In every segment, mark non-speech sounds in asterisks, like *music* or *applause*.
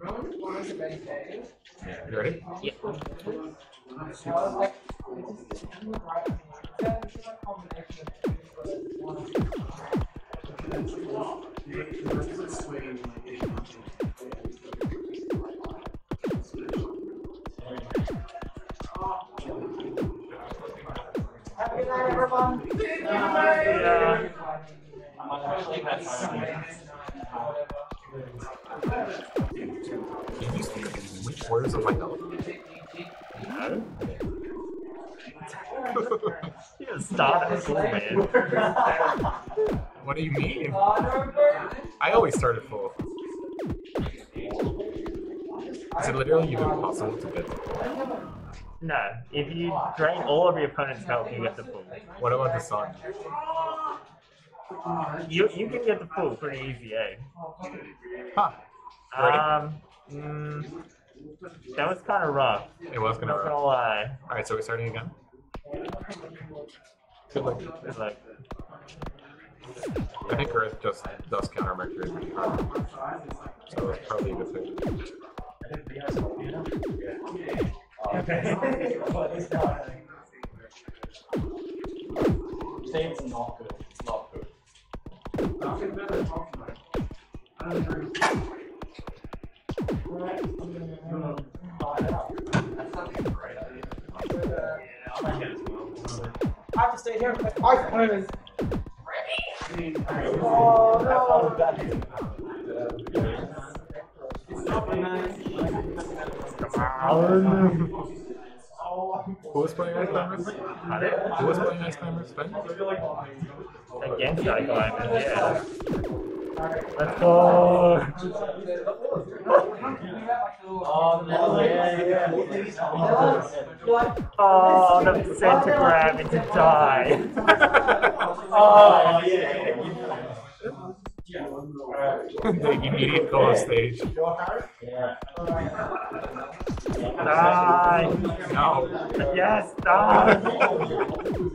You ready? Yeah. Happy night, everyone. Yeah. Words of my didn't *laughs* start man. What do you mean? I always started full. Is it literally even possible to get full? No, if you drain all of your opponent's health, you get the full. What about the sun? You you can get the full pretty easy, eh? Huh. Um, mm, that was kind of rough. It was gonna Not gonna lie. Alright, so we're starting again. Good luck. Good luck. I think Earth just does counter Mercury. So it's probably a good thing. Say *laughs* it's not good. It's not good. I have to stay here. My opponent. Oh no. Who was playing Ice Climbers? Who was playing Ice Climbers? Ben? Against Ice Climbers, yeah. Let's go. Oh, the centigrade into die. Oh, yeah. the immediate of stage. Die. No. Yes, die.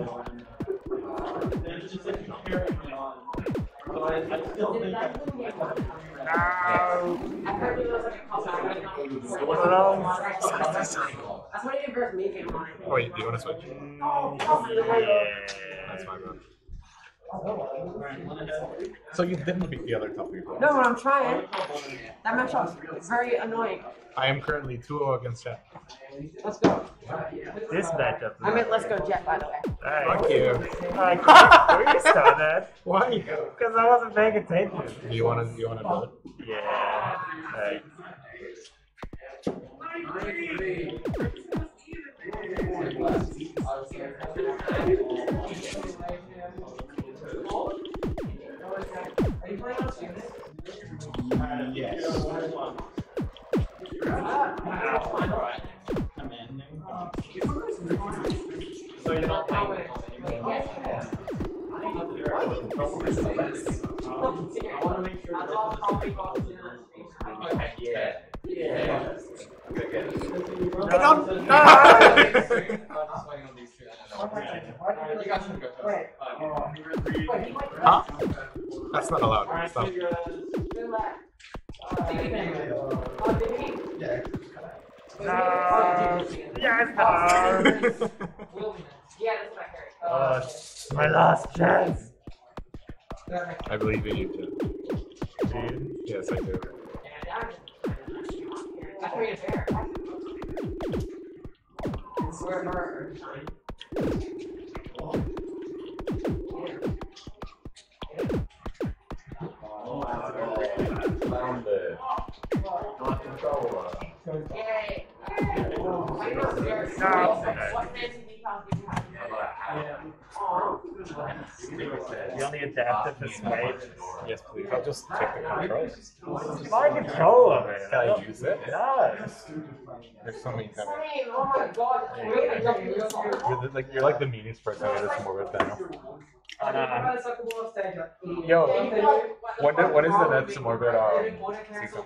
No. That's what it first make it mine. Wait, do you want to switch? Oh, yeah. That's my bad. So you didn't beat the other top people. No, I'm trying. That matchup is very annoying. I am currently 2-0 against Chat. Let's go. This matchup. I meant let's go Jett, by the way. Hey. Fuck you. Alright, can we *laughs* start that? Why? Because I wasn't paying attention. Do you want to? Do you want to do it? Yeah. Hey. Huh? That's not allowed. Stop. No. Yes, no. Yeah, that's my carry. Oh, my last chance. I believe in you too. Dude. Yes, I do. That's where you're there. Where you have? Aw. The only adapter. Yes, please. I'll just check the controls. My control of it. Can I use it? No. There's so many kind of. Oh my god. You're like you're like the meanest person in this morbid panel. I know. Yo, when do- when is the next morbid um, season?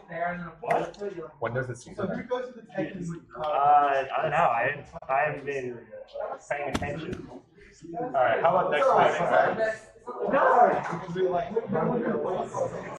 When does the season end? Uh, I don't know. I haven't, I haven't been paying attention. All right, how about next week? No.